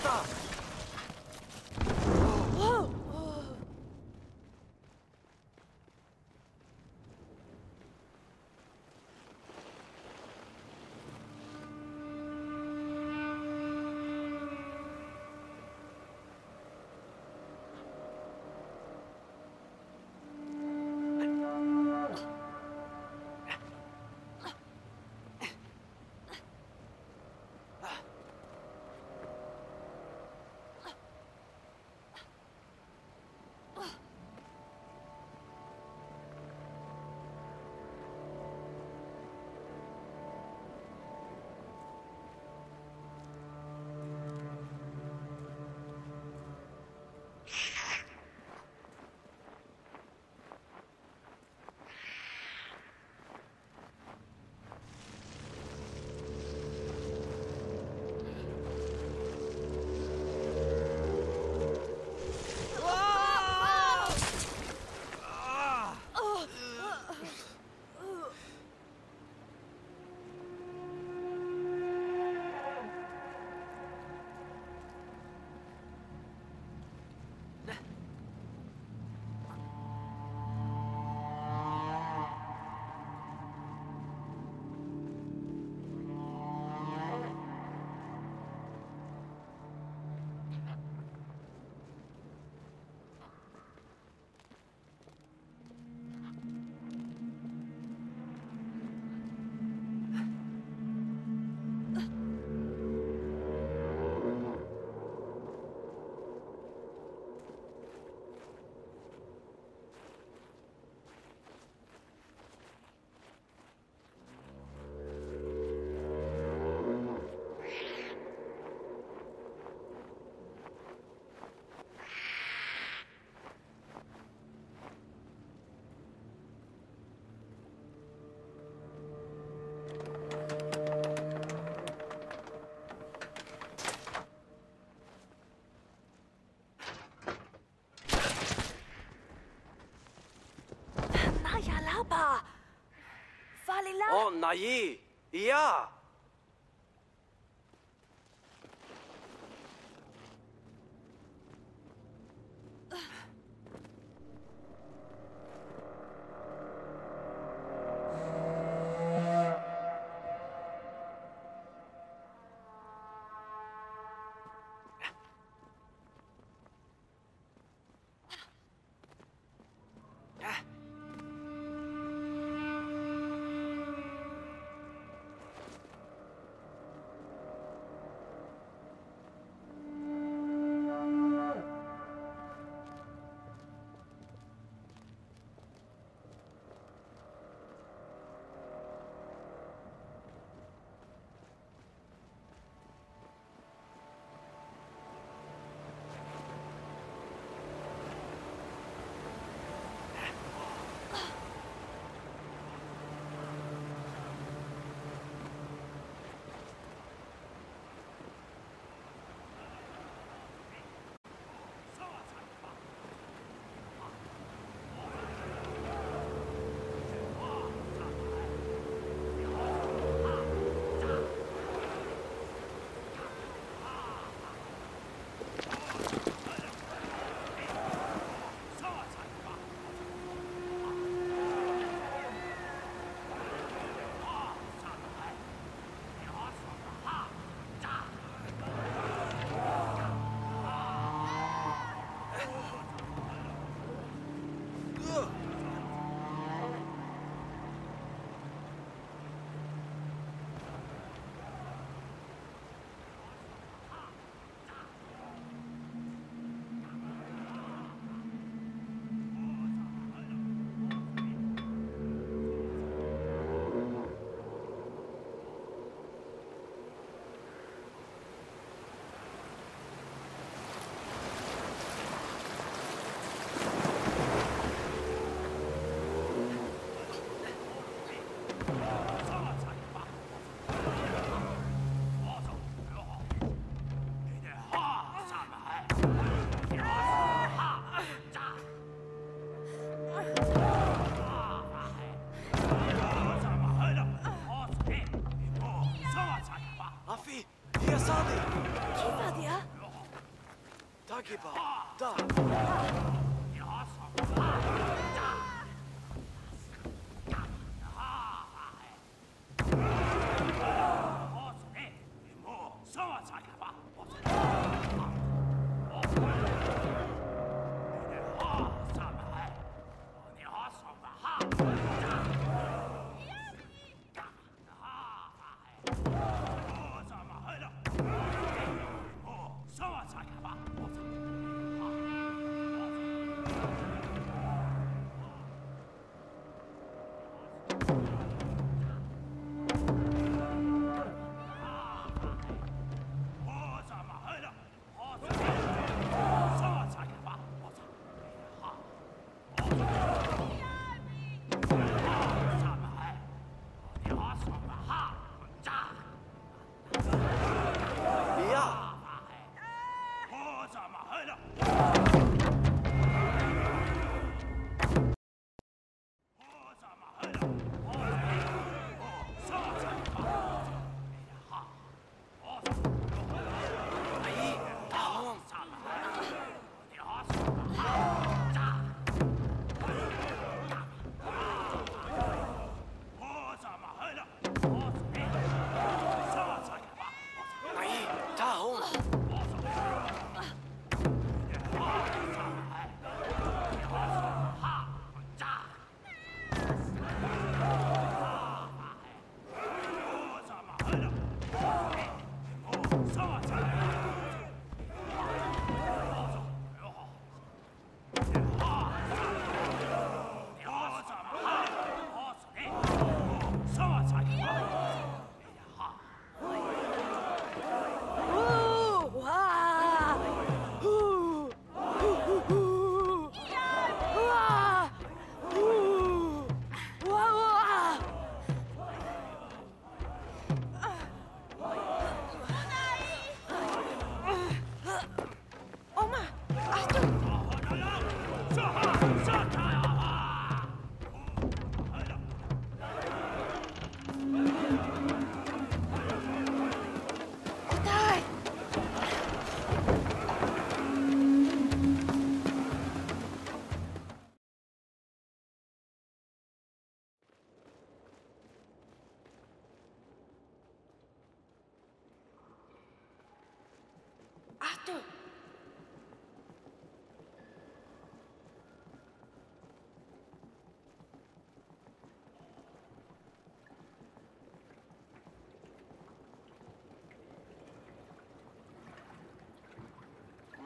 Stop! Oh, Nayi! Ja!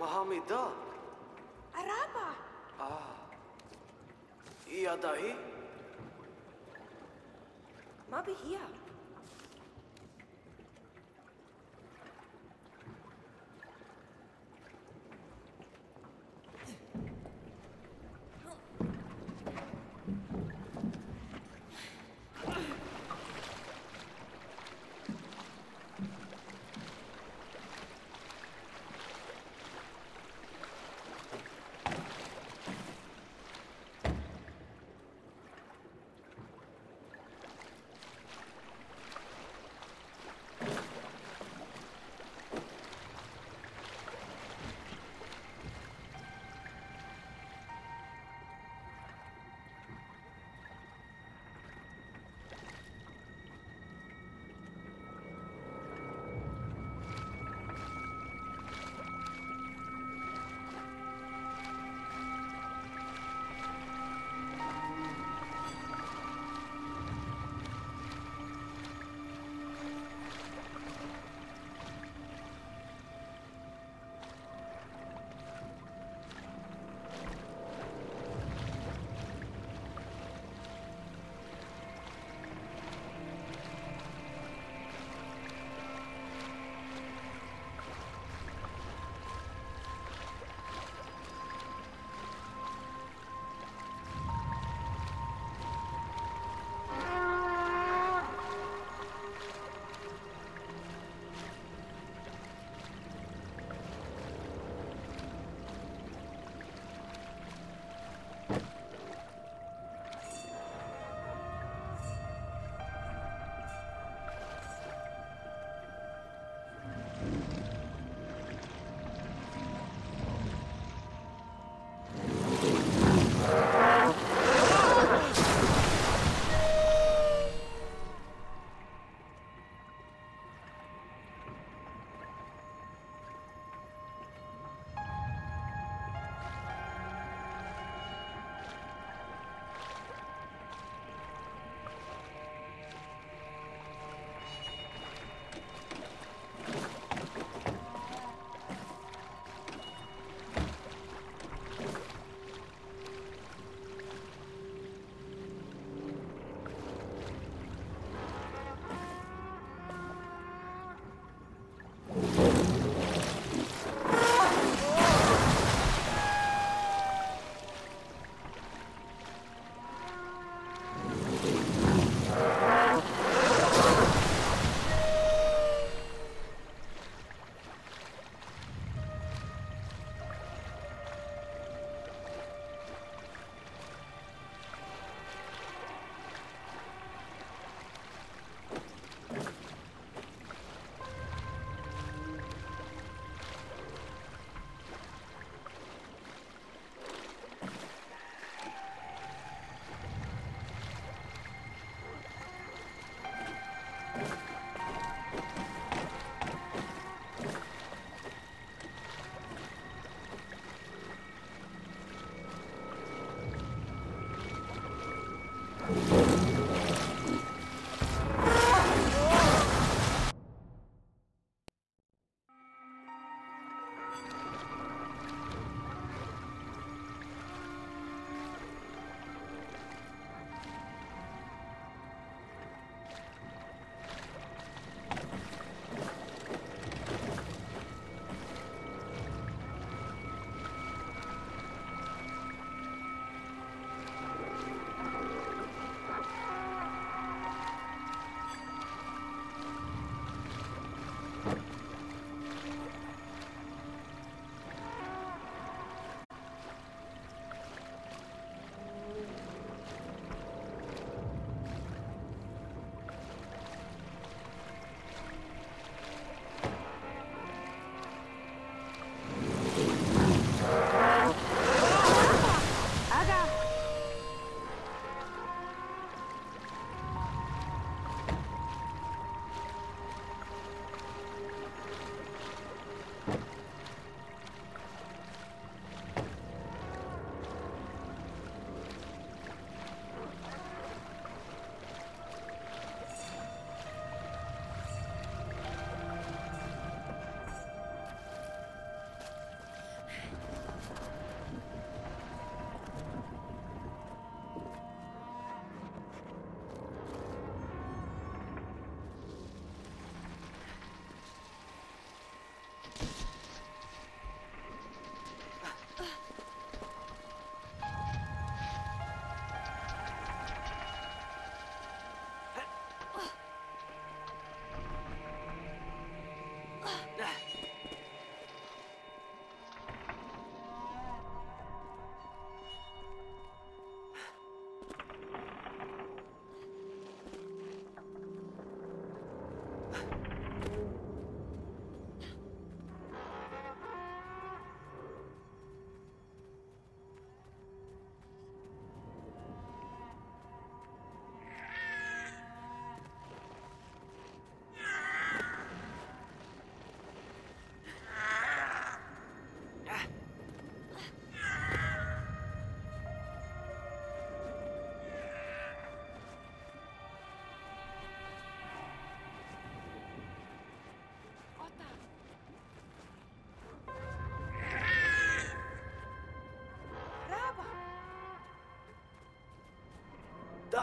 Mahamida? Araba! Ah. E a daí? Mabi.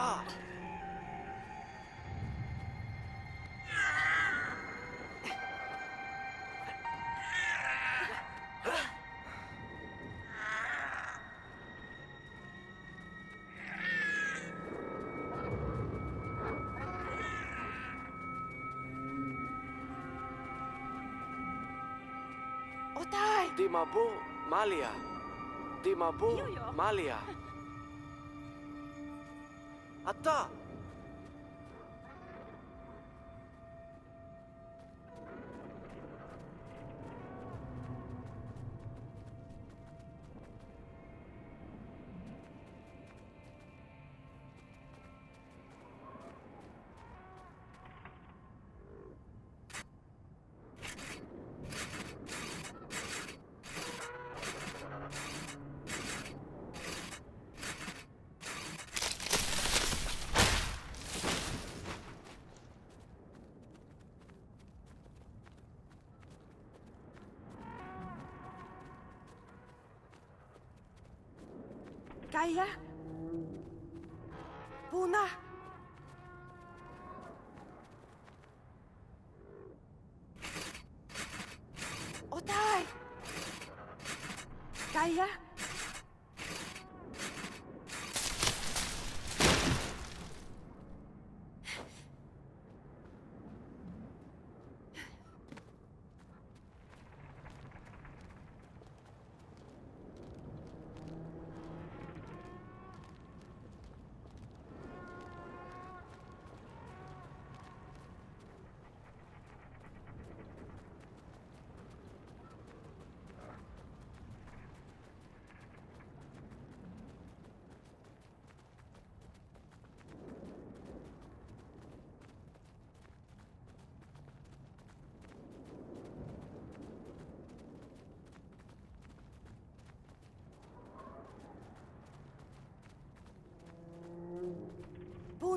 stop. Di Mabu, Malia. Di Mabu, iya, iya. Malia. 大。Kaya? Puna! Otay!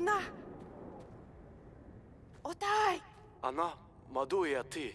Она... Отай! Она, Маду и а ты.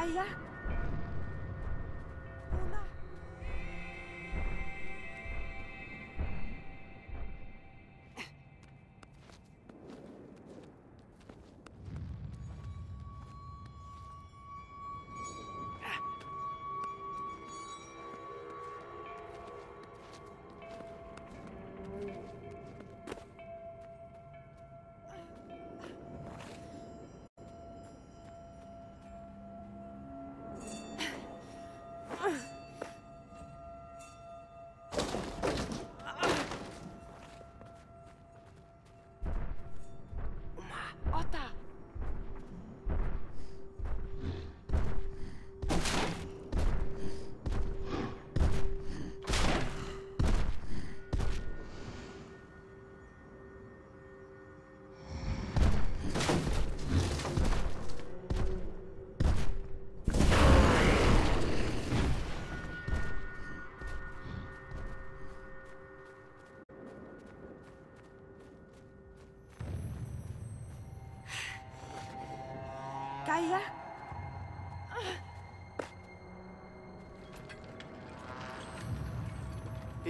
哎呀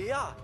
一样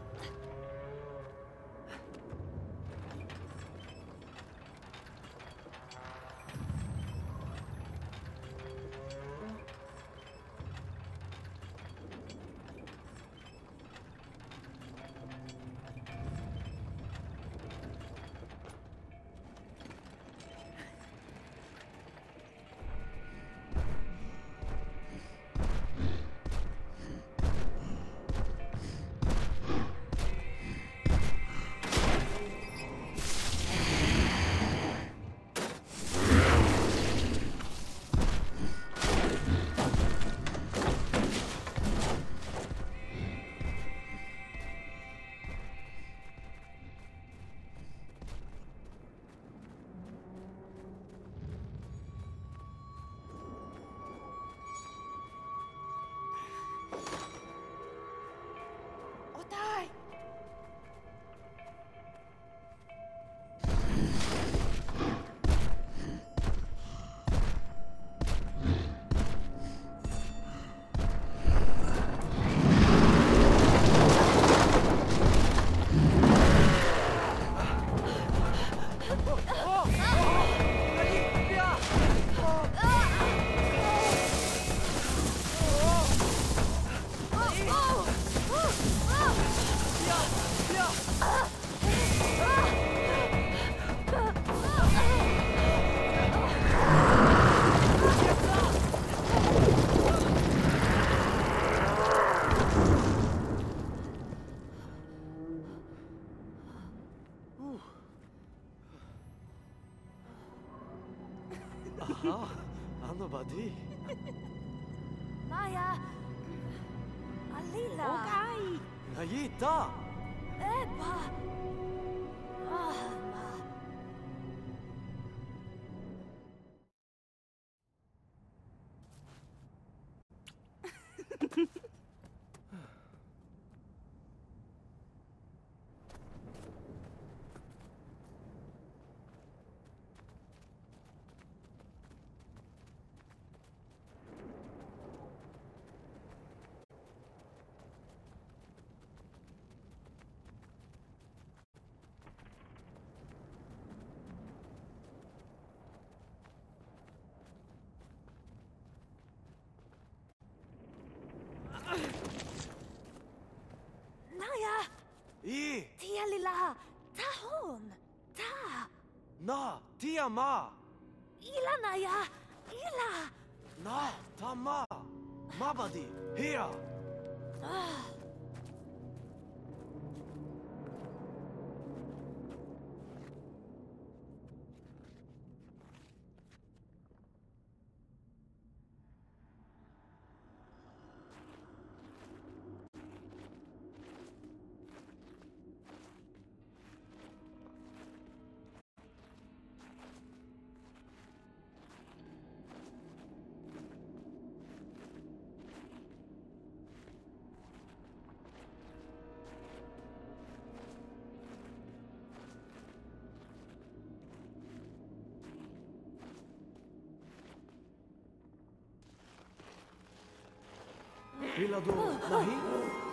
Aha, another badi. Maya, Alila. Ok! Nayita. Epa. I! Tia lila! Tahon! Ta! Na! Tia ma! Ila Naya! Ila! Na! Ta ma! Mabadi! Here! Ah. Vila do rica.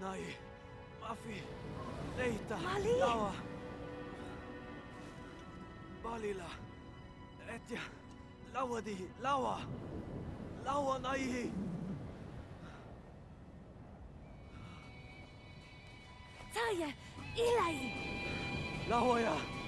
ないマフィレイタマリーワバリラエティアラワディラワラワナイザイエイライラワヤ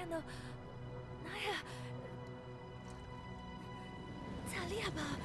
看到，妈呀，咋裂吧？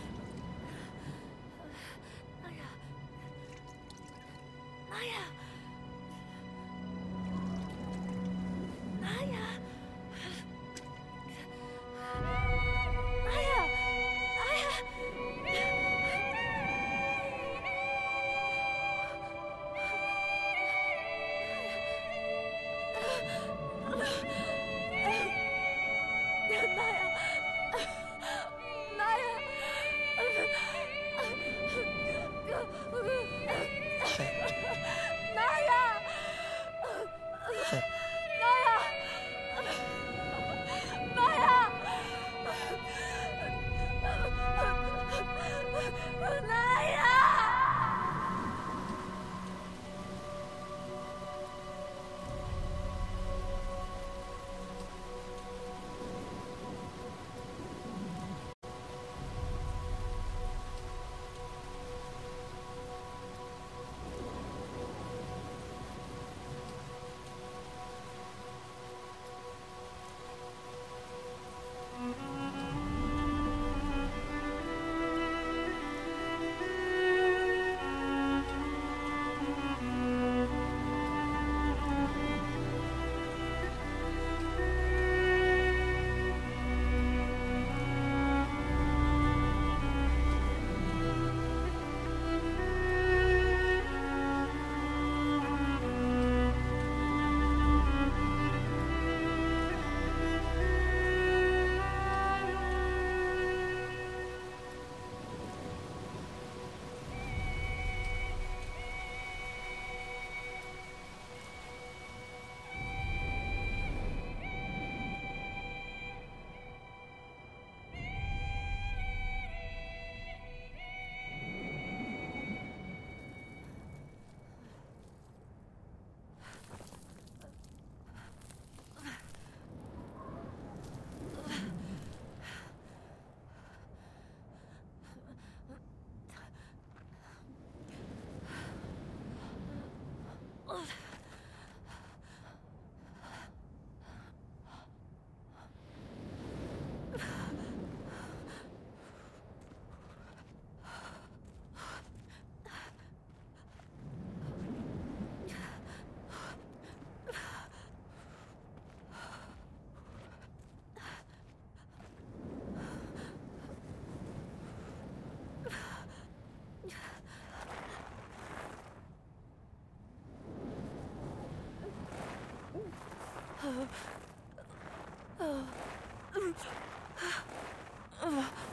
Oh.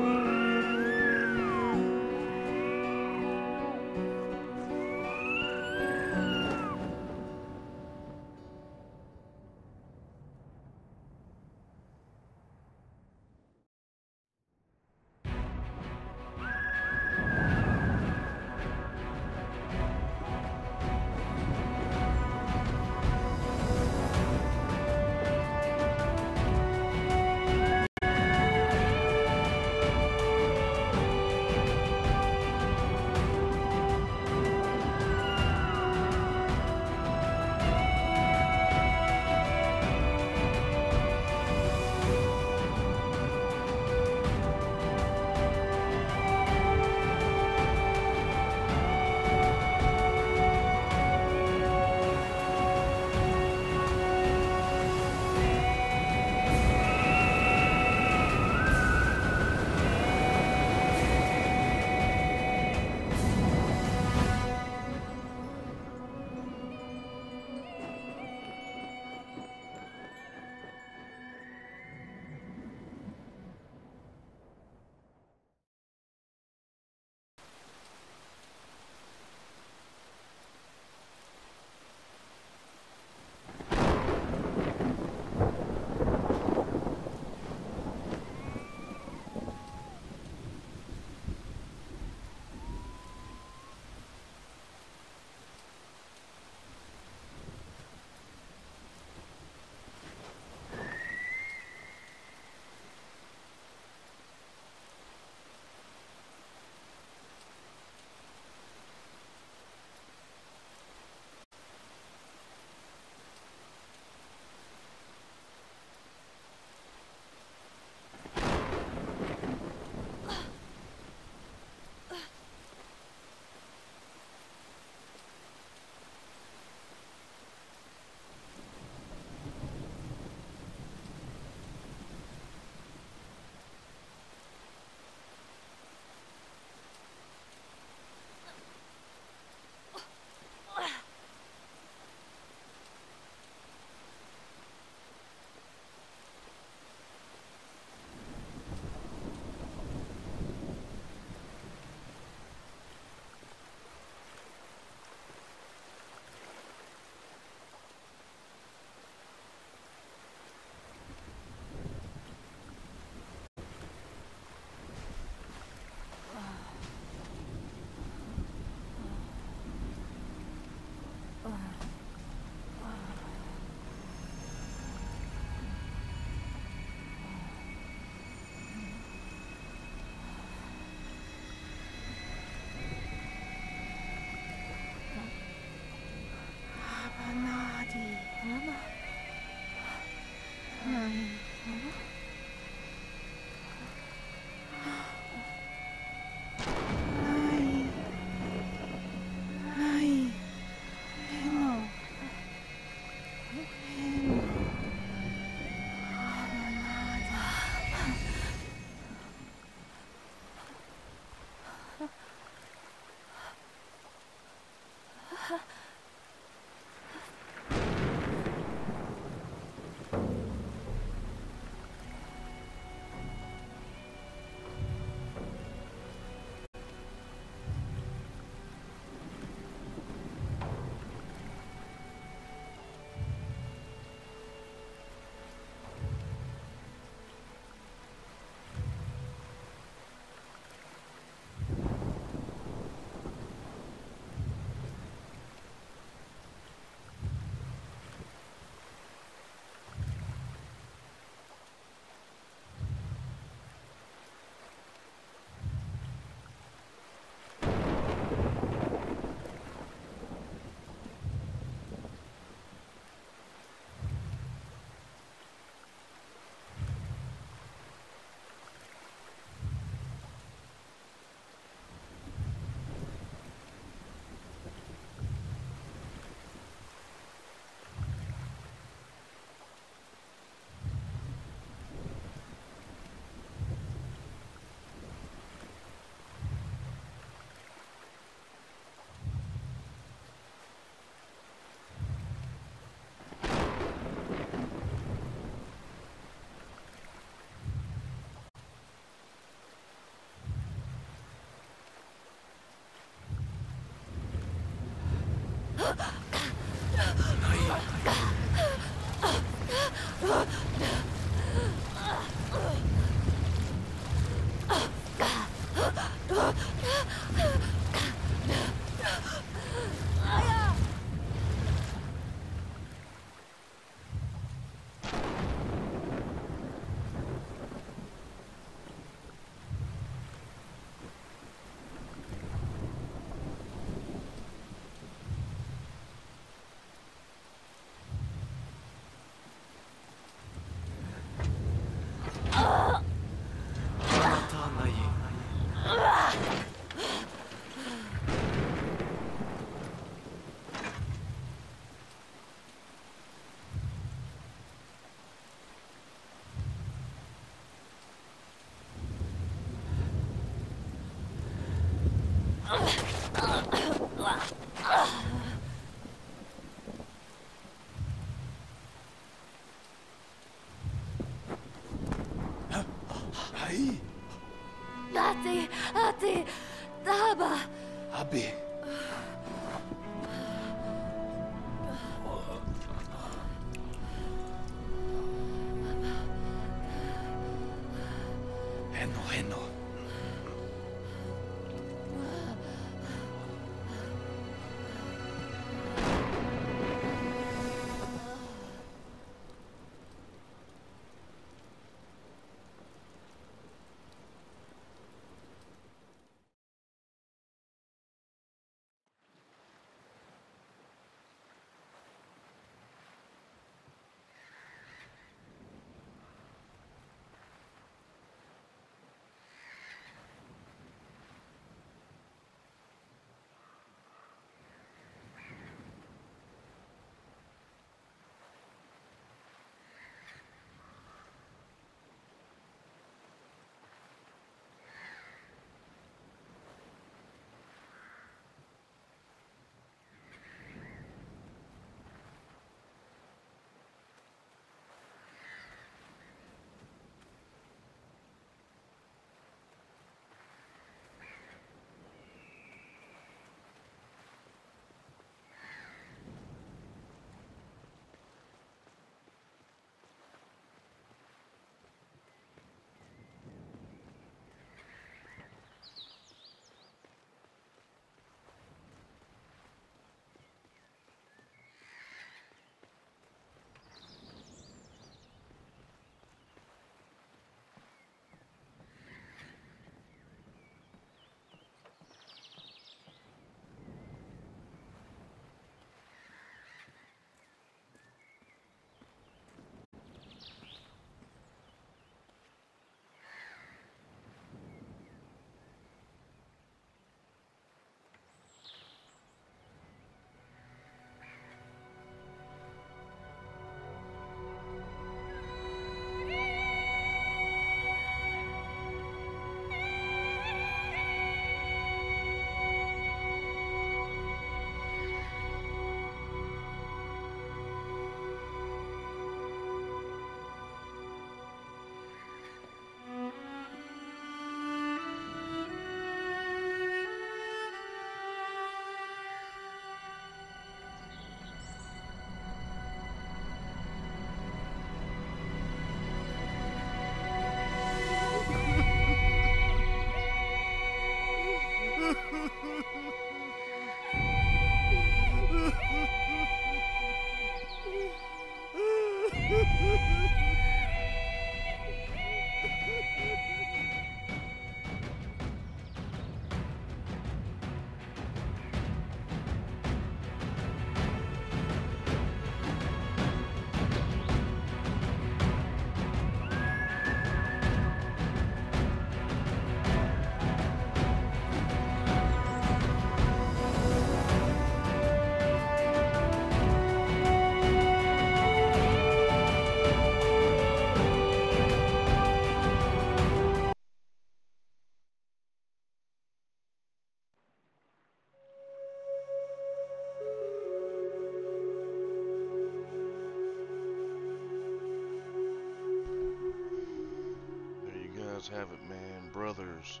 Have it, man. Brothers,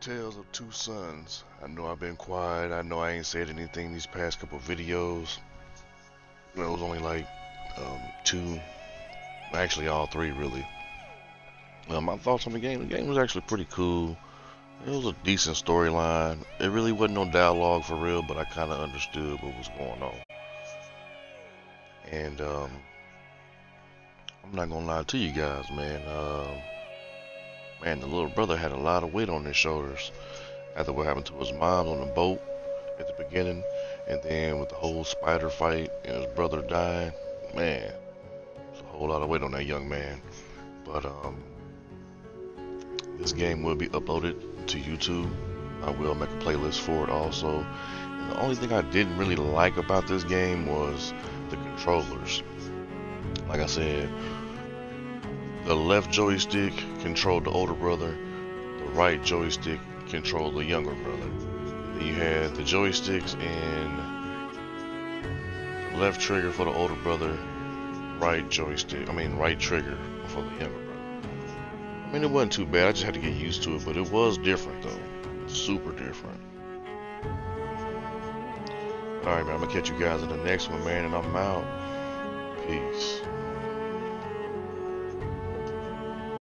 Tales of Two Sons. I know I've been quiet. I know I ain't said anything these past couple videos. It was only like um, two, actually all three really. Uh, my thoughts on the game. The game was actually pretty cool. It was a decent storyline. It really wasn't no dialogue for real, but I kind of understood what was going on. And um, I'm not gonna lie to you guys, man. Uh, man, the little brother had a lot of weight on his shoulders after what happened to his mom on the boat at the beginning, and then with the whole spider fight and his brother dying. Man, it's a whole lot of weight on that young man. But um, this game will be uploaded to YouTube. I will make a playlist for it also. And the only thing I didn't really like about this game was the controllers. Like I said, the left joystick controlled the older brother, the right joystick controlled the younger brother. Then you had the joysticks and left trigger for the older brother, right joystick, I mean right trigger for the younger brother. I mean, it wasn't too bad. I just had to get used to it, but it was different though. Super different. Alright, man. I'm to catch you guys in the next one, man. And I'm out. Peace.